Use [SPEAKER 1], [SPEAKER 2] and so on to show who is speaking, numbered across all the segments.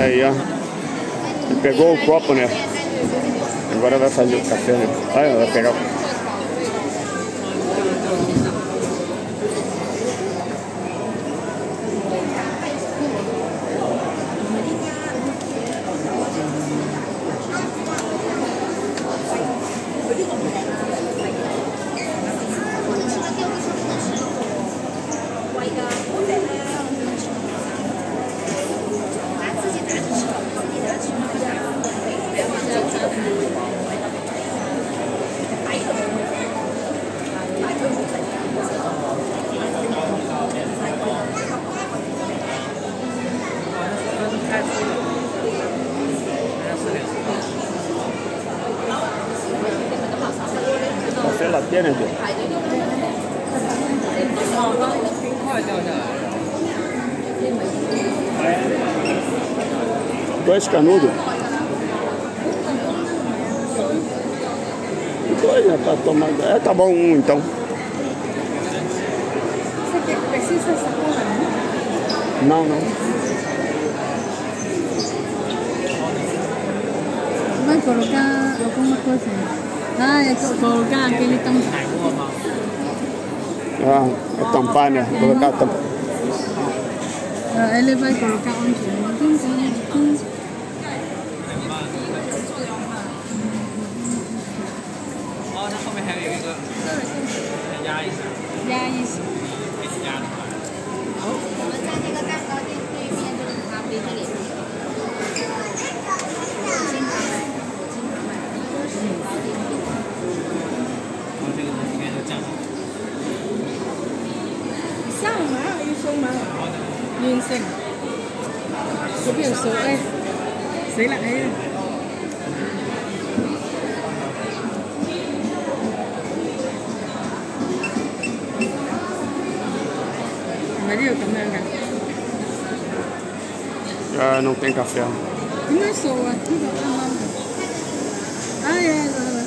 [SPEAKER 1] Aí, ó. Ele pegou o copo, né? Agora vai fazer o café, né? Vai pegar o Latte này kìa Dois canudos. Dois, né? Tá tomando. É, tá bom um então.
[SPEAKER 2] Você precisa essa cola?
[SPEAKER 1] Não, não.
[SPEAKER 2] Vai colocar alguma coisa. Ah, é co- colocar aquele tampão.
[SPEAKER 1] Ah, a tampar, né? Colocar a tampa.
[SPEAKER 2] Ah, ele vai colocar onde? Tum, tum, tum.
[SPEAKER 3] Oh, 它后面还有一个再压一下，
[SPEAKER 2] 压一下。
[SPEAKER 3] 给你压出来。 không mà nhìn xem số biển số
[SPEAKER 2] đây giấy lại đây mấy điều cảm ơn cả Ja, nog en kaffe. Du är så att du har en annan.
[SPEAKER 1] Ah,
[SPEAKER 2] ja, ja.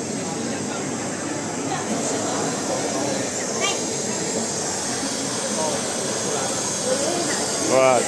[SPEAKER 2] Okay.